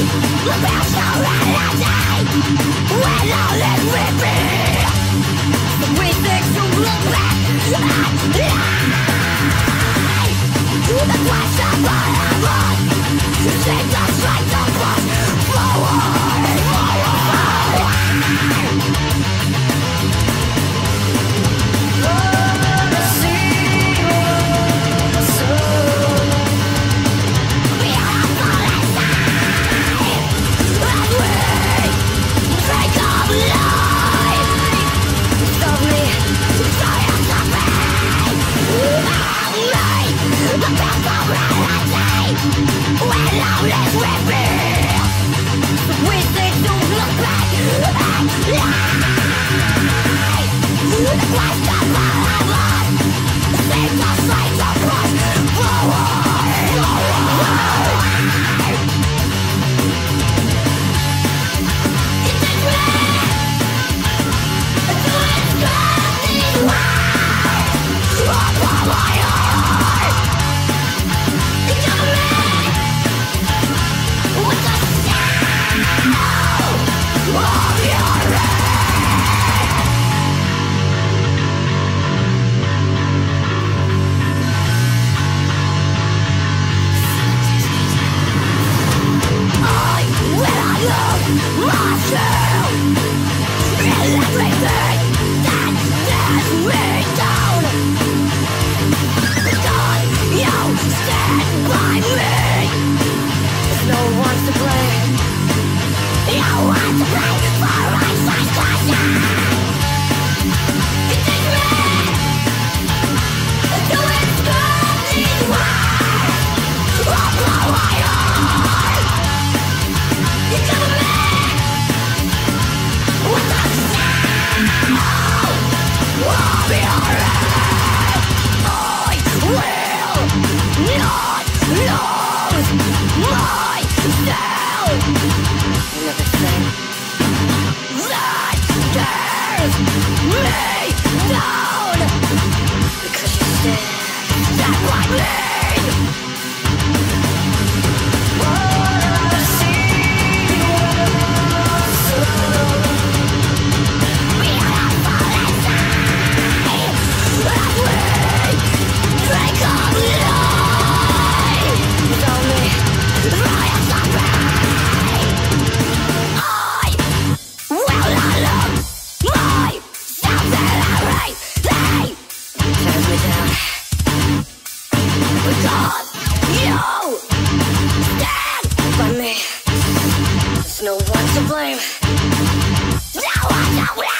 Passion and I die When all is All that's left down. Because you said that's might lead no one to blame. No one to blame.